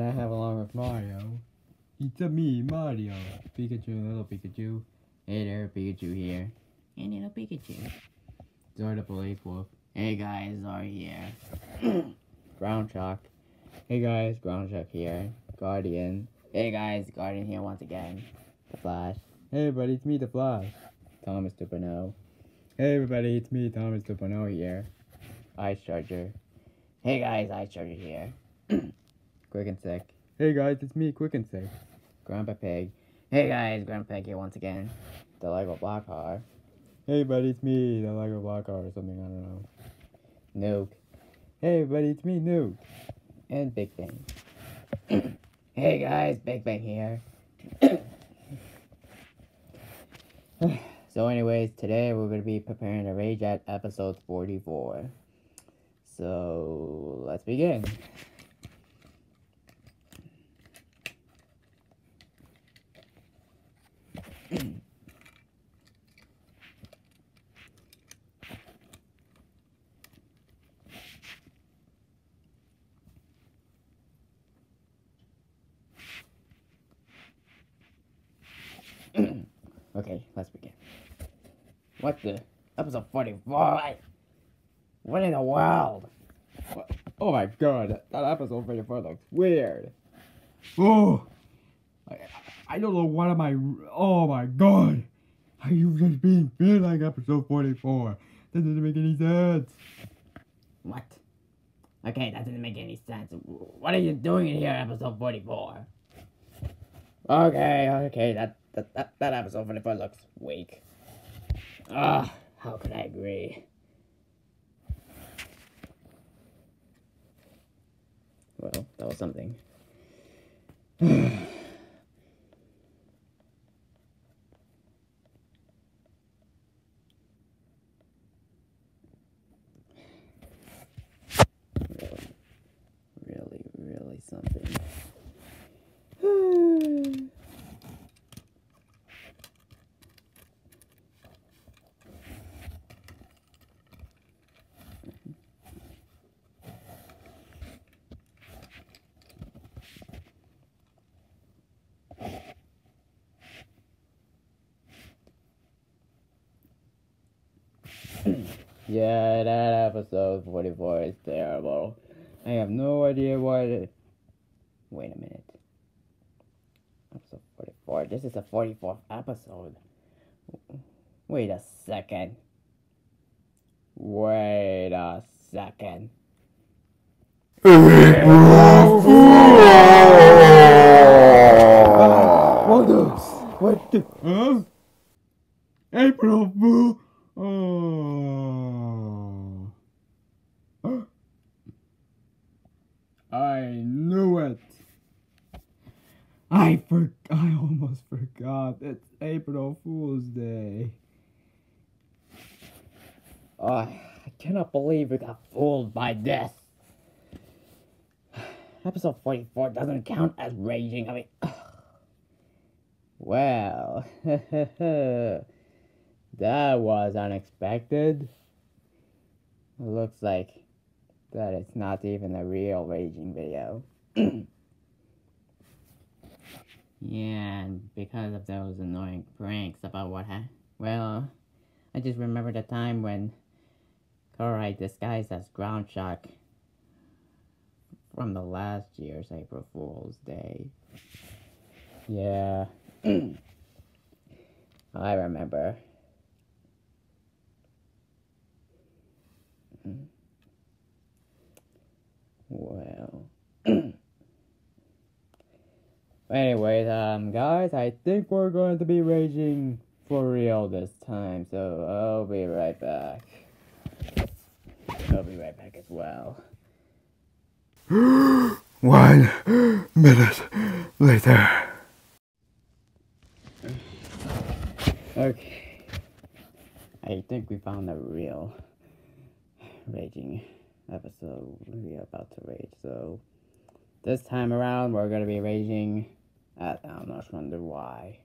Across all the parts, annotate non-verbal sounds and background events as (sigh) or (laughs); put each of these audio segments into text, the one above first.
I have along with Mario. It's a me, Mario. Pikachu, little Pikachu. Hey there, Pikachu here. Hey, little Pikachu. The Police Wolf. Hey guys, Zora here. (clears throat) Ground Shock. Hey guys, Ground Shock here. Guardian. Hey guys, Guardian here once again. The Flash. Hey everybody, it's me, The Flash. Thomas Dupano. Hey everybody, it's me, Thomas Dupano here. Ice Charger. Hey guys, Ice Charger here. (clears throat) Quick and Sick. Hey guys, it's me, Quick and Sick. Grandpa Pig. Hey guys, Grandpa Pig here once again. The Lego Block Car. Hey buddy, it's me, the Lego Block Car or something, I don't know. Nuke. Hey buddy, it's me, Nuke. And Big Bang. (clears throat) hey guys, Big Bang here. so anyways, today we're going to be preparing to rage at episode 44. So let's begin. Okay, let's begin. What the? Episode 44? What in the world? What? Oh my god, that episode 44 looks weird. Oh! I, I don't know what am I. Oh my god! Are you just being feel like episode 44? That doesn't make any sense. What? Okay, that doesn't make any sense. What are you doing in here, episode 44? Okay, okay, that that, that, that episode 44 looks weak. Ah, how could I agree? Well, that was something. (sighs) (sighs) really, really, really something. yeah, that episode 44 is terrible. I have no idea what it... Wait a minute. Episode 44. This is the 44th episode. Wait a second. Wait a second. What the? What the? Huh? April Fool? Oh. I knew it. I for I almost forgot. It's April Fool's Day. Oh, I cannot believe we got fooled by this. (sighs) Episode 44 doesn't count as raging. I mean, (sighs) well, (laughs) that was unexpected. It looks like that it's not even a real raging video. (clears throat) yeah, and because of those annoying pranks about what happened. Well, I just remember the time when Kourai disguised as Ground Shock from the last year's April Fool's Day. Yeah. (clears throat) I remember. Hmm. Well. (clears throat) Anyways, um, guys, I think we're going to be raging for real this time, so I'll be right back. I'll be right back as well. (gasps) One minute later. Okay. I think we found a real raging episode we are about to rage. So this time around we're gonna be raging at I'm not wonder why.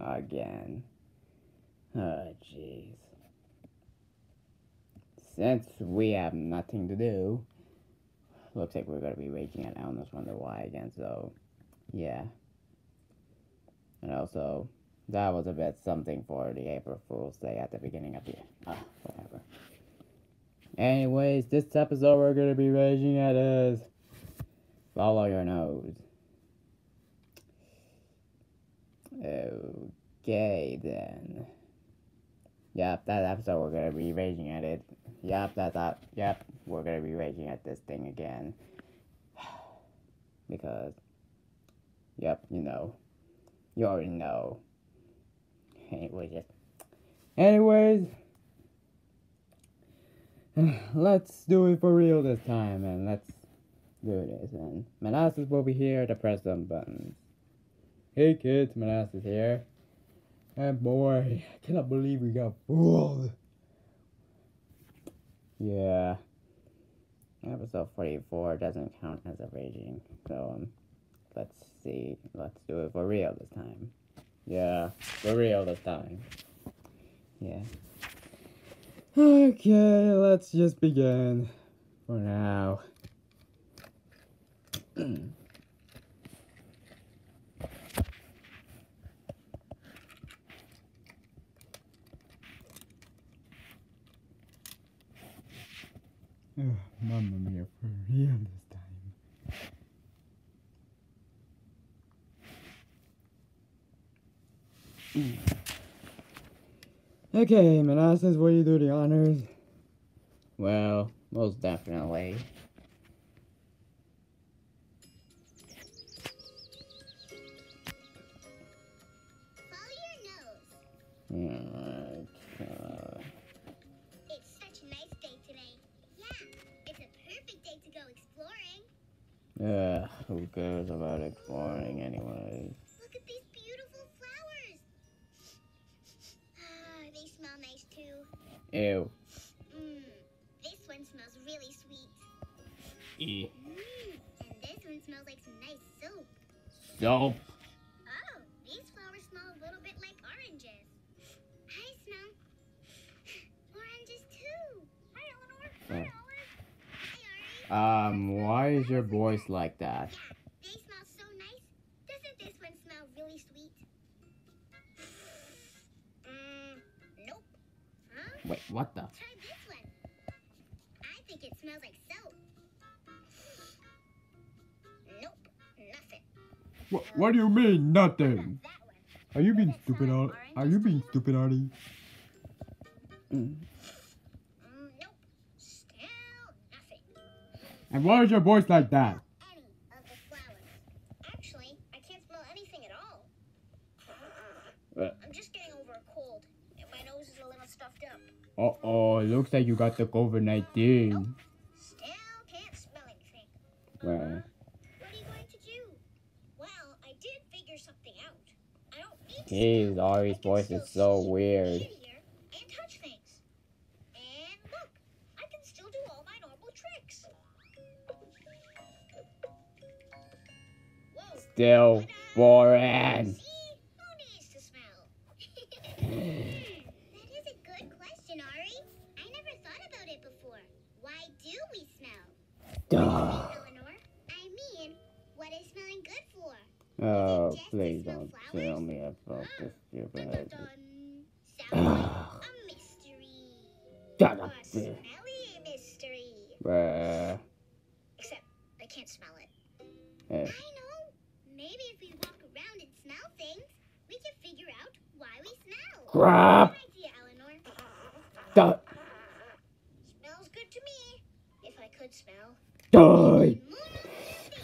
Again. Oh jeez. Since we have nothing to do, looks like we're gonna be raging at Almost Wonder Why again. So, yeah. And also, that was a bit something for the April Fool's Day at the beginning of the ah, whatever. Anyways, this episode we're gonna be raging at is follow your nose. Okay then. Yep, that episode we're gonna be raging at it. Yep, that's that. Yep, we're gonna be raging at this thing again. (sighs) because, yep, you know, you already know. Anyways, just, anyways, (sighs) let's do it for real this time, and let's do this. And Manases will be here to press some buttons. Hey kids, Manases here. And boy, I cannot believe we got fooled. Yeah. Episode 44 doesn't count as a raging. So, um, let's see. Let's do it for real this time. Yeah, for real this time. Yeah. Okay, let's just begin. For now. (clears throat) Oh, Mamma mia, for real this time. Okay, Manases, will you do the honors? Well, most definitely. Follow your nose. Alright, Ugh, who cares about exploring anyway? Look at these beautiful flowers. Ah, they smell nice too. Ew. Mmm, this one smells really sweet. E. Mmm, and this one smells like some nice soap. Soap. Um, why is your voice like that? They smell so nice. Doesn't this one smell really sweet? Mmm, (sighs) nope. Huh? Wait, what the? Try this one. I think it smells like soap. (sighs) Nope, nothing. What, what do you mean, nothing? about that one? Are you being stupid, Ar- Are you being stupid, Artie? Mm. And why is your voice like that? Any of the flowers. Actually, I can't smell anything at all. What? I'm just getting over a cold, and my nose is a little stuffed up. Uh oh, it looks like you got the COVID 19. Still can't smell anything. Well, What are you going to do? Well, I did figure something out. I don't need to Jeez. Ari's voice is so see, weird. Duh. Elinor, (laughs) I never thought about it before. Why do we smell? I mean, what is smelling good for? Oh, please don't tell me about this Dun, stupid. Like a mystery. Shut A smelly mystery. Bruh. Except I can't smell it. Eh. I know. Maybe if we walk around and smell things, we can figure out why we smell. Crap! Good idea, Elinor. Duh. Smells good to me. If I could smell. Die!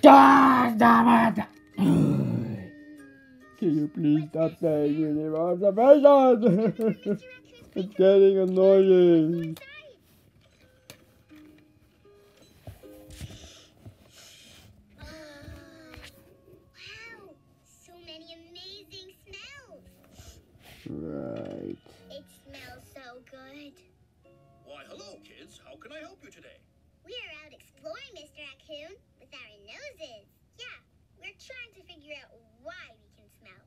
Die! Stop it! mm. Can you please stop saying this? your observations? (laughs) It's getting annoying. Can I help you today? We are out exploring, Mr. Raccoon, with our noses. Yeah, we're trying to figure out why we can smell.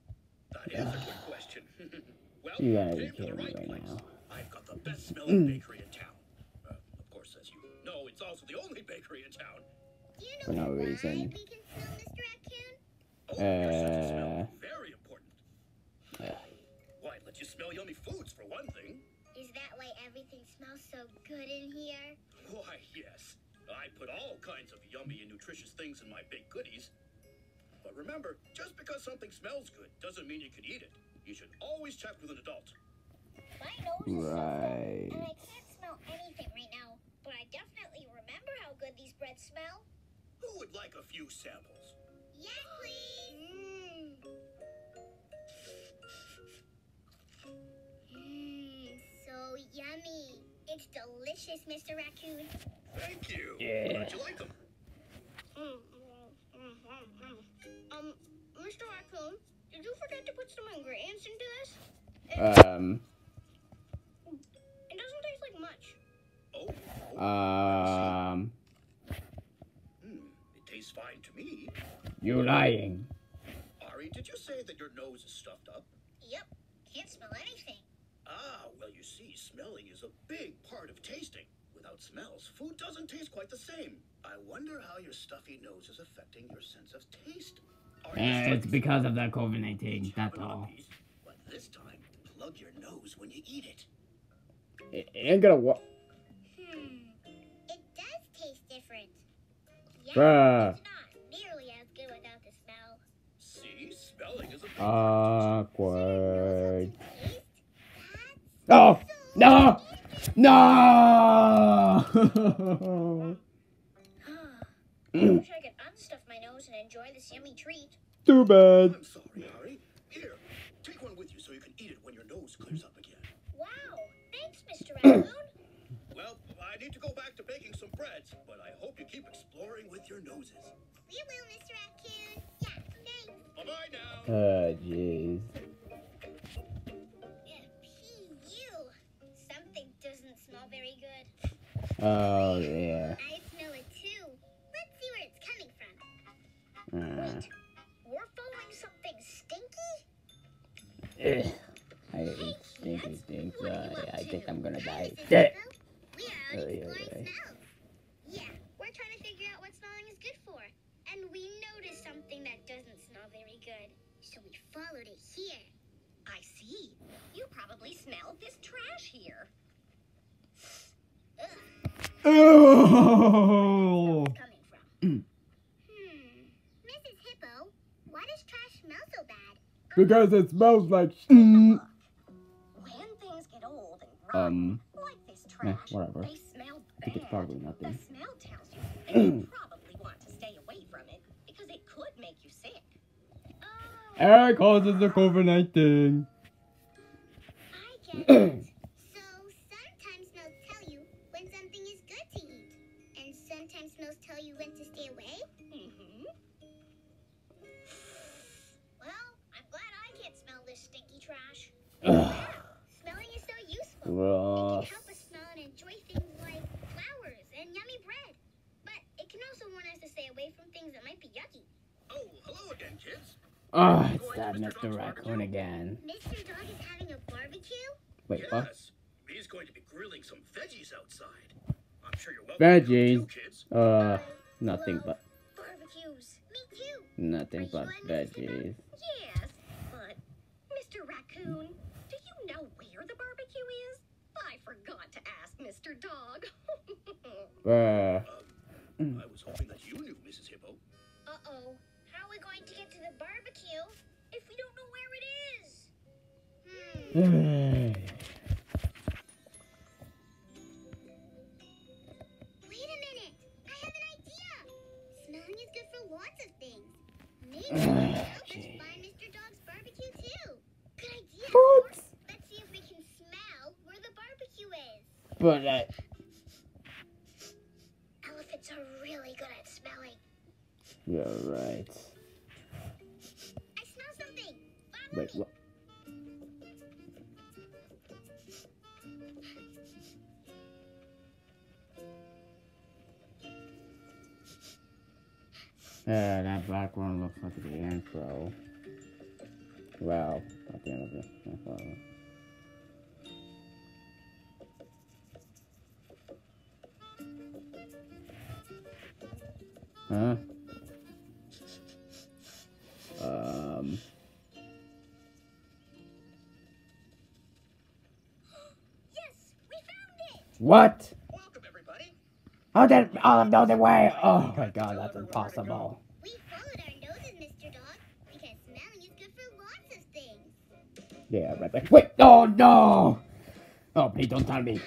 That is a good (sighs) question. (laughs) well, You gotta be came to the me right right place. now. I've got the best (clears throat) smelling bakery in town. Uh, of course, as you know, it's also the only bakery in town. Do you know For no why reason. we can smell Mr. Raccoon? Oh, your sense smell. Uh. Very important. Yeah. Why, it lets you smell yummy foods, for one thing. Is that why everything smells so good in here? Why, yes. I put all kinds of yummy and nutritious things in my baked goodies. But remember, just because something smells good doesn't mean you can eat it. You should always check with an adult. My nose is so full, Right. and I can't smell anything right now. But I definitely remember how good these breads smell. Who would like a few samples? Yes, please. Mmm, so yummy. It's delicious, Mr. Raccoon. Thank you. Yeah. Glad you like them. Mm, Um, Mr. Raccoon, did you forget to put some ingredients into this? It, Um. it doesn't taste like much. Oh, Um. hmm, it tastes fine to me. You lying. Ari, did you say that your nose is stuffed up? Yep, can't smell anything. Ah, well, you see, smelling is a big part of tasting. Without smells, food doesn't taste quite the same. I wonder how your stuffy nose is affecting your sense of taste. Are Eh, it's because of that COVID Each 19. have That's another all. piece, But this time, plug your nose when you eat it. It, it ain't gonna work. Hmm, it does taste different. Yeah, Bruh. it's not nearly as good without the smell. See, smelling is a big Uh, part of Awkward. Taste? Oh! No! No! I wish I could unstuff my nose and enjoy this yummy treat. Too bad. I'm sorry, Ari. Here, take one with you so you can eat it when your nose clears up again. Wow, thanks, Mr. Raccoon. (coughs) Well, I need to go back to baking some breads, but I hope you keep exploring with your noses. we will, Mr. Raccoon. Yeah, thanks. Bye-bye now. Oh, jeez. Oh, yeah. I smell it too. Let's see where it's coming from. Uh, We're following something stinky? eh. I hate stinky things. Uh, up I think? I'm gonna die. Mrs. Dead. Hippo. We are out Oy, oy, exploring oy. smells. Yeah, we're trying to figure out what smelling is good for. And we noticed something that doesn't smell very good. So we followed it here. I see. You probably smelled this trash here. Oh! Because it smells like When things get old and rotten, um, like this eh, trash, whatever. they smell bad. I think it's probably nothing. The smell tells you that (clears throat) you probably want to stay away from it because it could make you sick. Oh. Eric causes the COVID-19. (clears throat) Gross. can help us smell and enjoy things like flowers and yummy bread. But it can also warn us to stay away from things that might be yucky. Oh, hello again, kids. Oh, it's that Mr. Raccoon again. Mr. Dog is having a barbecue? Wait, what? yes, he's going to be grilling some veggies outside. I'm sure you're welcome. Veggies. too, kids. Uh, nothing but barbecues. Me too. nothing Are but you going, Mrs. Hippo? veggies. Yes, but Mr. Raccoon, do you know where the barbecue is? I forgot to ask Mr. Dog. Bruh. Um, I was hoping that you knew, Mrs. Hippo. Uh-oh. How are we going to get to the barbecue if we don't know where it is? Hmm. Wait a minute. I have an idea. Smelling is good for lots of things. Maybe it can (sighs) help us find Mr. Dog's barbecue too. Good idea. What? Let's see if we can smell where the barbecue is. but uh, Huh? Um. Yes, we found it! What? Welcome, everybody. How did all of know the way? Oh my god, that's impossible. We followed our noses, Mr. Dog, because smelling is good for lots of things. Yeah, right there. Wait, oh no! Oh, please don't tell me.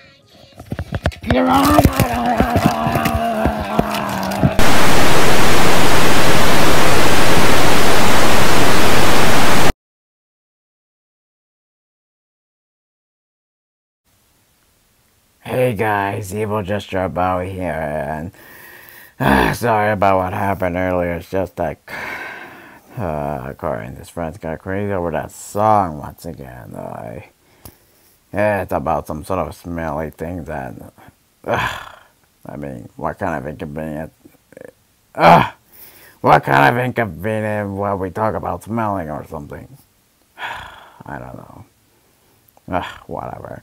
Hey guys, Evil just dropped out here and uh, sorry about what happened earlier. It's just like uh, Corey and his friends got crazy over that song once again. I yeah, it's about some sort of smelly thing that. Uh, I mean, what kind of inconvenient? Uh, what kind of inconvenient when we talk about smelling or something? (sighs) I don't know. Uh, whatever.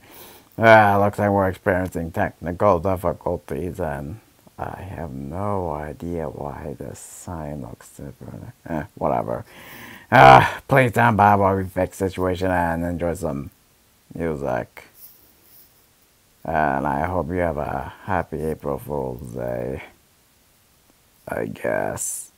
Uh, looks like we're experiencing technical difficulties and I have no idea why this sign looks different. Eh, whatever. Uh, please stand by while we fix the situation and enjoy some music. And I hope you have a happy April Fool's Day. I guess.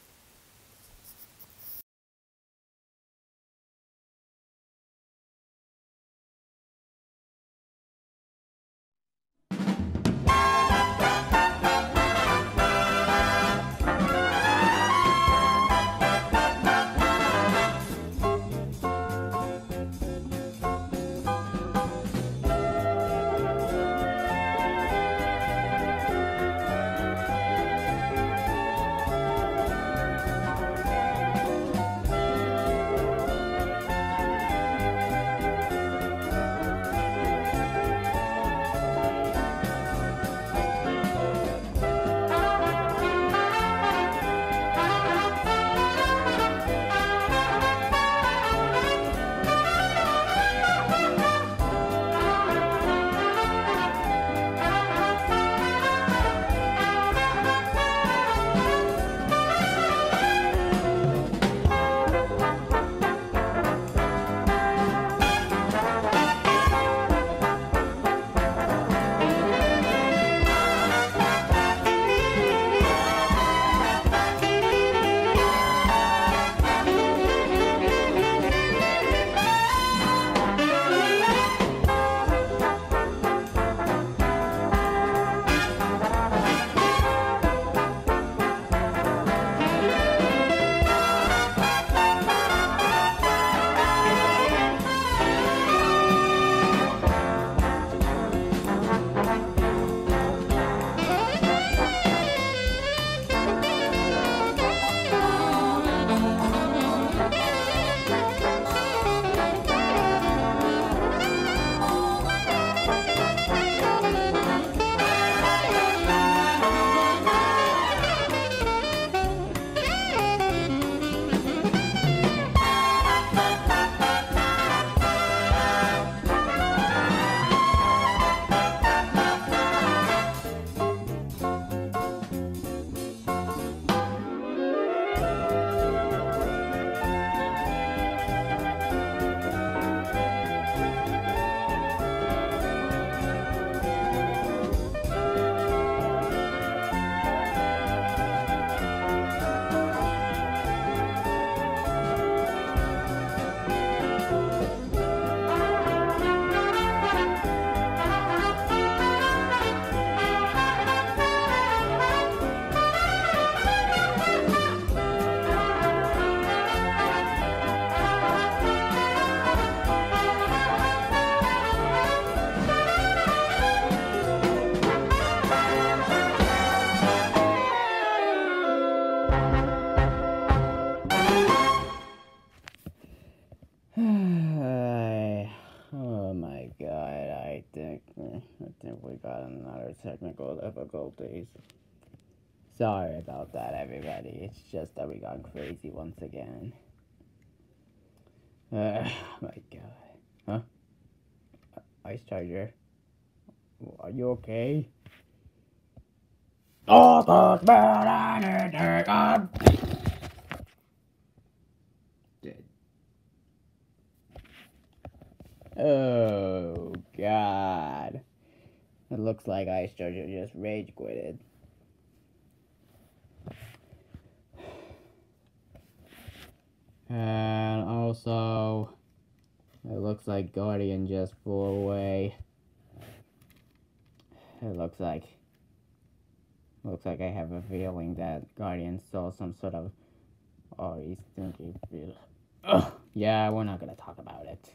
Sorry about that everybody. It's just that we got crazy once again. Uh, (sighs) my god. Huh? Ice Charger? Are you okay? Oh, God, man, I. Dead. Oh, God. It looks like Ice Jojo just rage quitted. And also, it looks like Guardian just blew away. It looks like, looks like I have a feeling that Guardian saw some sort of, oh, he's thinking, Ugh, yeah, we're not gonna talk about it.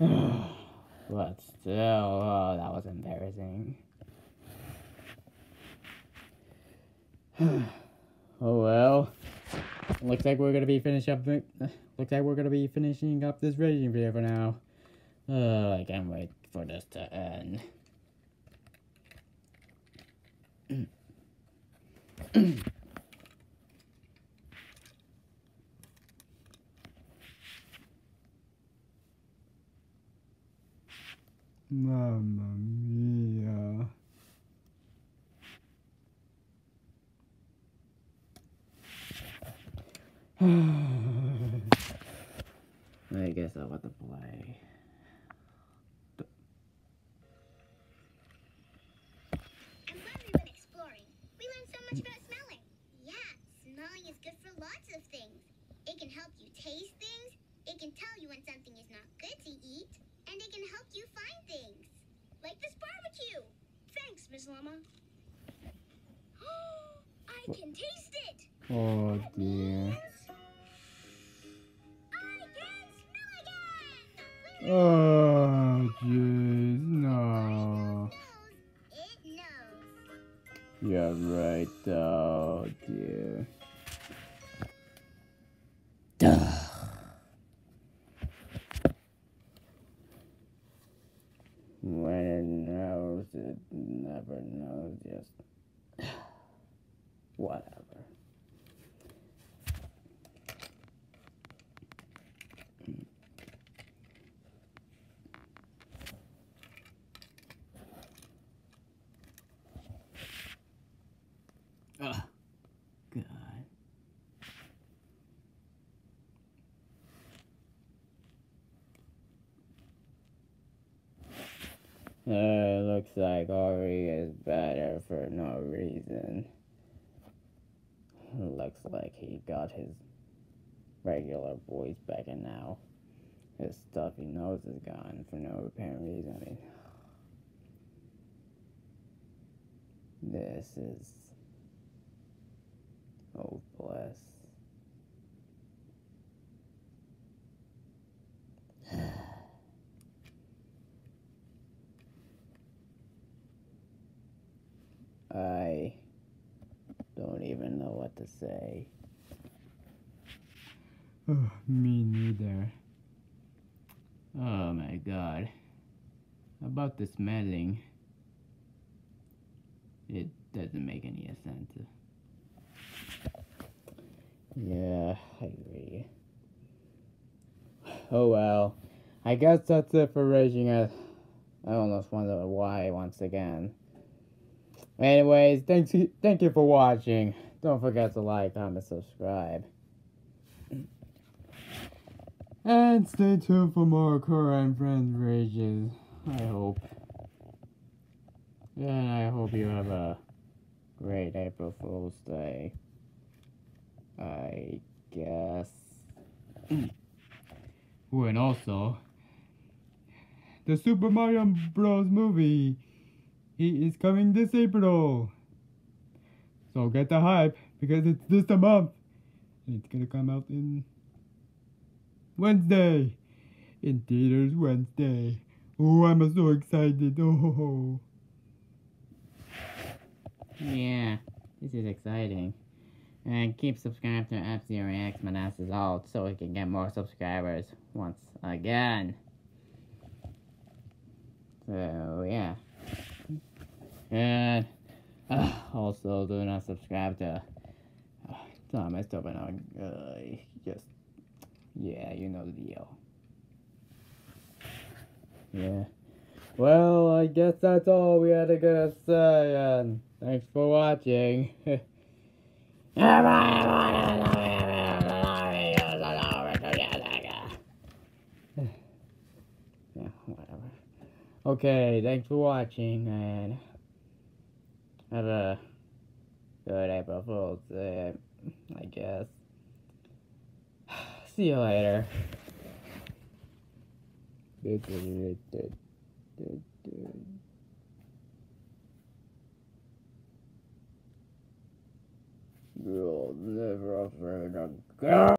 (sighs) but still, oh, that was embarrassing. (sighs) oh well. Looks like we're gonna be finishing up. (sighs) Looks like we're gonna be finishing up this video for now. Uh, I can't wait for this to end. (coughs) Mamma mia. I guess I'll have to play. I'm glad we went exploring. We learned so much about smelling. Yeah, smelling is good for lots of things. It can help you taste things, it can tell you when something is not good to eat, and it can help you find things. Like this barbecue. Thanks, Miss Llama. (gasps) I can taste it. Oh dear. Oh, jeez, no. Knows, it knows. You're right, oh dear. When it knows, it never knows. Just whatever. Ugh. God. Uh, looks like Ari is better for no reason. Looks like he got his regular voice back and now his stuffy nose is gone for no apparent reason. I (sighs) mean, this is. Oh, bless. I don't even know what to say. Oh, me neither. Oh my god. About the smelling. It doesn't make any sense. Yeah, I agree. Oh well. I guess that's it for raging at I almost wonder why once again. Anyways, thanks thank you for watching. Don't forget to like, comment, subscribe. And stay tuned for more and Friends rages. I hope. And I hope you have a great April Fool's Day. I guess. (clears throat) Oh, and also, the Super Mario Bros. movie, he is coming this April. So get the hype because it's this a month. And it's gonna come out in Wednesday. In theaters Wednesday. Oh, I'm so excited. Oh. (laughs) Yeah, this is exciting. And keep subscribed to F-Zero X Manases Alt so we can get more subscribers once again. So, yeah. And uh, also, do not subscribe to uh, Thomas Tobin. Uh, just, yeah, you know the deal. Yeah. Well, I guess that's all we had to gonna say, and Thanks for watching. (laughs) Okay, thanks for watching and have a good April Fool's Day, I guess. (sighs) See you later. You'll never find a girl.